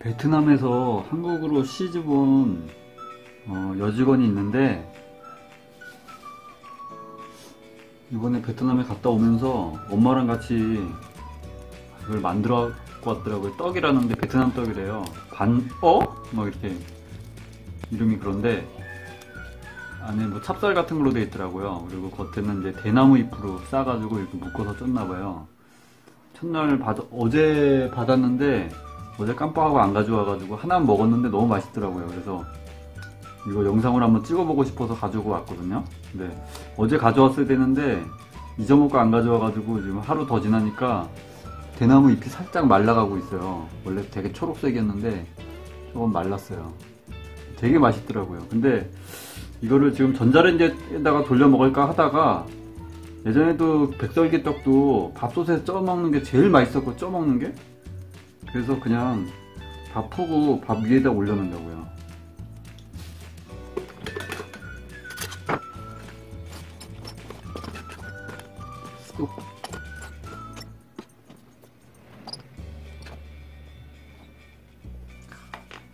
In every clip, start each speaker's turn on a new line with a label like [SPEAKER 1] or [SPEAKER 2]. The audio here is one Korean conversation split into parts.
[SPEAKER 1] 베트남에서 한국으로 시집 온 어, 여직원이 있는데 이번에 베트남에 갔다 오면서 엄마랑 같이 이걸 만들어 왔더라고요. 떡이라는데 베트남 떡이래요. 반 어? 막 이렇게 이름이 그런데 안에 뭐 찹쌀 같은 걸로 되어 있더라고요. 그리고 겉에는 이제 대나무 잎으로 싸가지고 이렇게 묶어서 쪘나봐요. 첫날 받 어제 받았는데 어제 깜빡하고 안 가져와가지고 하나 먹었는데 너무 맛있더라고요. 그래서 이거 영상을 한번 찍어보고 싶어서 가지고 왔거든요. 근데 어제 가져왔어야 되는데 잊어먹고 안 가져와가지고 지금 하루 더 지나니까 대나무 잎이 살짝 말라가고 있어요. 원래 되게 초록색이었는데 조금 말랐어요. 되게 맛있더라고요. 근데 이거를 지금 전자레인지에다가 돌려 먹을까 하다가 예전에도 백설기떡도 밥솥에 쪄 먹는 게 제일 맛있었고 쪄 먹는 게 그래서 그냥 밥 푸고 밥 위에다 올려놓는다고요.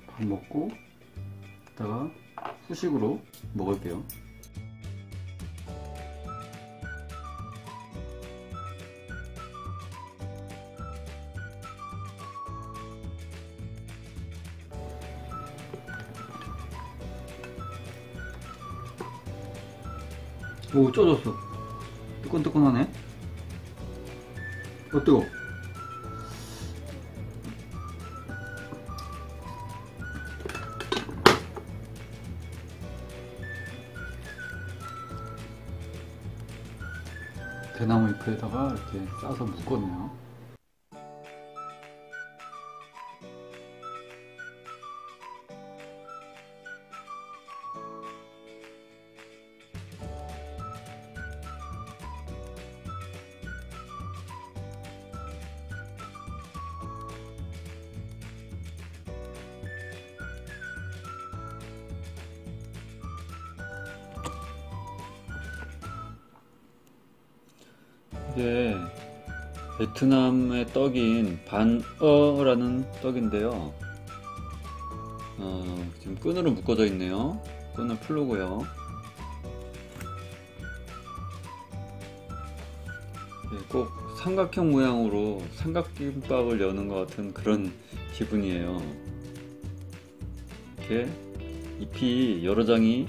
[SPEAKER 1] 밥 먹고 이따가 후식으로 먹을게요. 오, 쪄졌어. 뜨끈뜨끈하네. 어, 뜨거. 대나무 잎에다가 이렇게 싸서 묶었네요. 이게 베트남의 떡인 반어라는 떡인데요. 어, 지금 끈으로 묶어져 있네요. 끈을 풀르고요. 예, 꼭 삼각형 모양으로 삼각김밥을 여는 것 같은 그런 기분이에요. 이렇게 잎이 여러 장이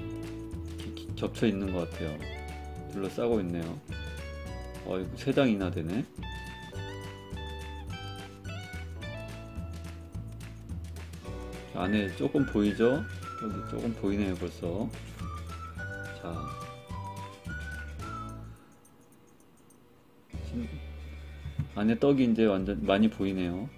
[SPEAKER 1] 겹쳐 있는 것 같아요. 둘러싸고 있네요. 어이구 세 장이나 되네. 안에 조금 보이죠? 여기 조금 보이네요 벌써. 자. 안에 떡이 이제 완전 많이 보이네요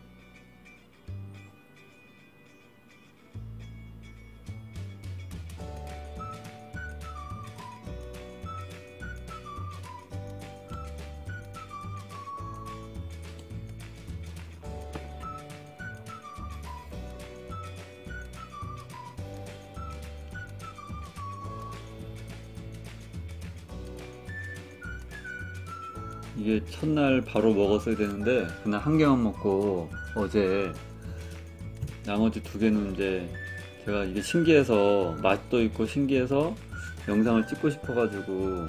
[SPEAKER 1] 이게 첫날 바로 먹었어야 되는데 그냥 한 개만 먹고 어제 나머지 두 개는 이제 제가 이게 신기해서 맛도 있고 신기해서 영상을 찍고 싶어가지고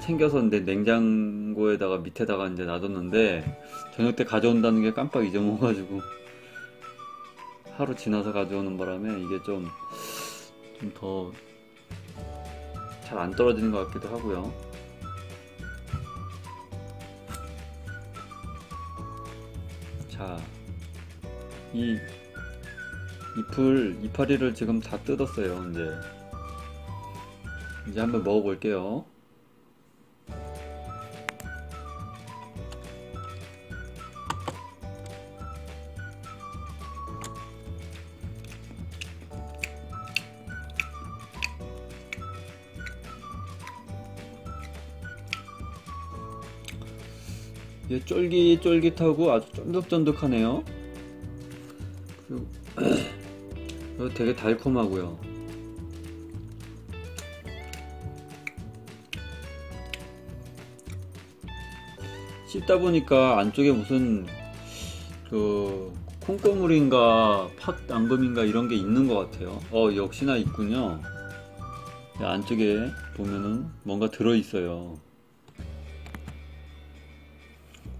[SPEAKER 1] 챙겨서 이제 냉장고에다가 밑에다가 이제 놔뒀는데 저녁 때 가져온다는 게 깜빡 잊어먹어가지고 하루 지나서 가져오는 바람에 이게 좀 좀 더 잘 안 떨어지는 것 같기도 하고요. 자, 이 잎을 이파리를 지금 다 뜯었어요. 이제 이제 한번 먹어볼게요. 이게 쫄깃쫄깃하고 아주 쫀득쫀득하네요. 그리고 되게 달콤하고요. 씹다 보니까 안쪽에 무슨 그 콩고물인가 팥당금인가 이런 게 있는 것 같아요. 어 역시나 있군요. 이 안쪽에 보면은 뭔가 들어 있어요.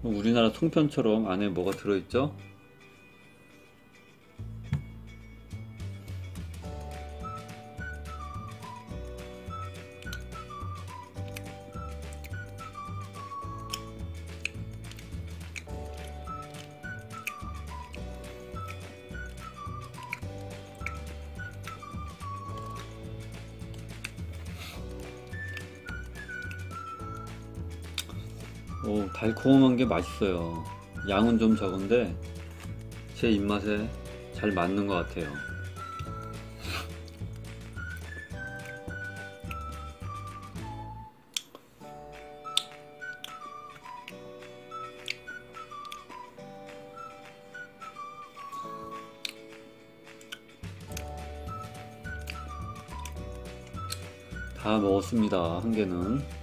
[SPEAKER 1] 우리나라 송편처럼 안에 뭐가 들어 있죠? 오, 달콤한 게 맛있어요. 양은 좀 적은데 제 입맛에 잘 맞는 것 같아요. 다 먹었습니다. 한 개는.